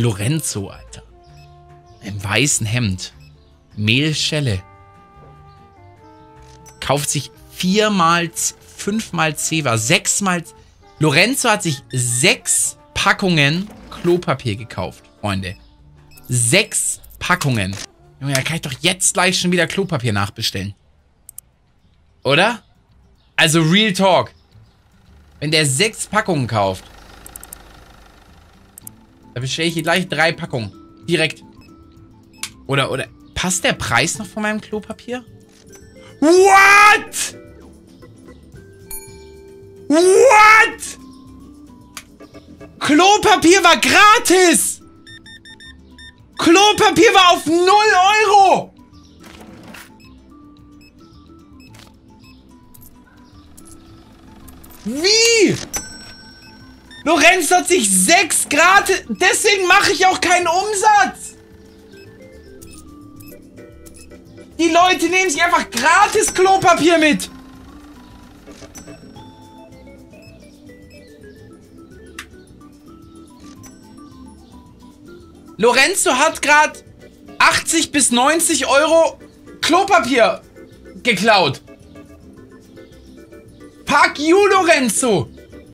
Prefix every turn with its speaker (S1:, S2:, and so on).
S1: Lorenzo, Alter. Im weißen Hemd. Mehlschelle. Kauft sich viermal, fünfmal Zewa, sechsmal... Lorenzo hat sich sechs Packungen Klopapier gekauft, Freunde. Sechs Packungen. Junge, da kann ich doch jetzt gleich schon wieder Klopapier nachbestellen. Oder? Also Real Talk. Wenn der sechs Packungen kauft, dann bestelle ich hier gleich drei Packungen. Direkt. Oder, oder, passt der Preis noch von meinem Klopapier? What? What? Klopapier war gratis! Klopapier war auf 0 Euro! Wie? Lorenz hat sich 6 gratis... Deswegen mache ich auch keinen Umsatz! Die Leute nehmen sich einfach gratis Klopapier mit! Lorenzo hat gerade 80 bis 90 Euro Klopapier geklaut. Fuck you, Lorenzo.